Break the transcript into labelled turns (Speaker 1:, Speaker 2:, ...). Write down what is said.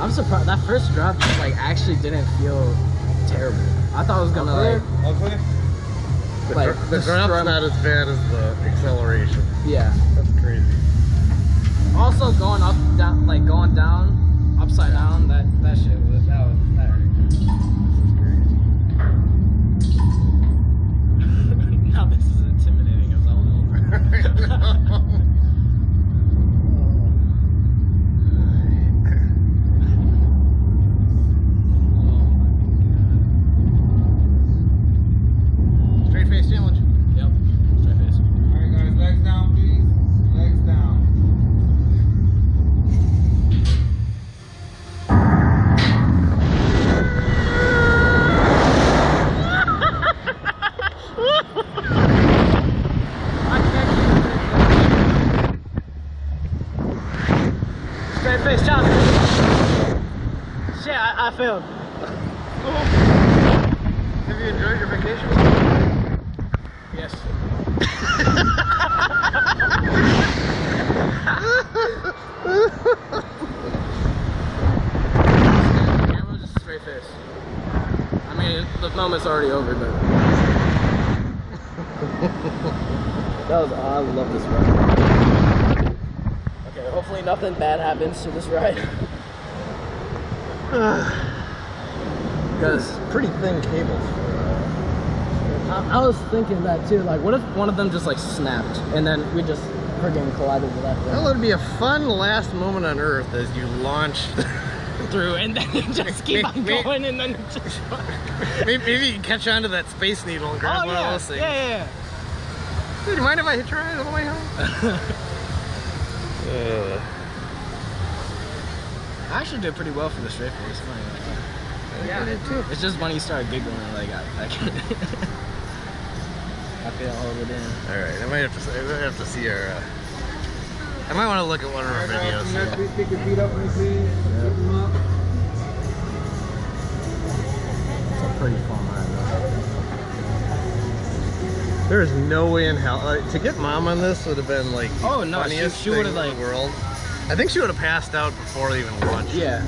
Speaker 1: I'm surprised that first drop just like actually didn't feel terrible. I thought it was gonna like
Speaker 2: All clear?
Speaker 3: The,
Speaker 1: Like,
Speaker 3: dr- the
Speaker 1: the
Speaker 3: drop's not as bad as the acceleration.
Speaker 1: yeah.
Speaker 3: That's crazy.
Speaker 1: Also going up down like going down upside down that that shit was that was that
Speaker 3: Straight face challenge.
Speaker 1: Shit, I, I failed.
Speaker 3: Have you enjoyed your vacation?
Speaker 1: Yes. Camera just straight face. I mean, the moment's already over, but. that was. I love this ride. Hopefully nothing bad happens to this ride. Because
Speaker 3: Pretty thin cables.
Speaker 1: I, I was thinking that too. Like, what if one of them just like snapped and then we just friggin' collided with that thing
Speaker 3: Well, it'd be a fun last moment on Earth as you launch.
Speaker 1: through, and then you just keep on going, and then it just.
Speaker 3: maybe, maybe you can catch onto that space needle and grab
Speaker 1: oh
Speaker 3: one
Speaker 1: yeah.
Speaker 3: of those things.
Speaker 1: yeah, yeah,
Speaker 3: Dude, you mind if I a ride on the way home? uh,
Speaker 1: yeah. I actually did pretty well for the straight face. I'm not gonna lie.
Speaker 3: yeah, I did too.
Speaker 1: It's just when you start giggling, like I, I can. I feel hold it in.
Speaker 3: All right, I might have to. I might have to see our. Uh, I might want to look at one of
Speaker 2: All
Speaker 3: our
Speaker 2: right, guys, from
Speaker 3: videos.
Speaker 2: next week, your feet up please. Keep.
Speaker 1: It's a pretty fun ride though.
Speaker 3: There is no way in hell like, to get mom on this would have been like
Speaker 1: Oh, no, she-
Speaker 3: funniest
Speaker 1: she
Speaker 3: thing
Speaker 1: would've,
Speaker 3: in
Speaker 1: like-
Speaker 3: the world. I think she would have passed out before even launched.
Speaker 1: Yeah.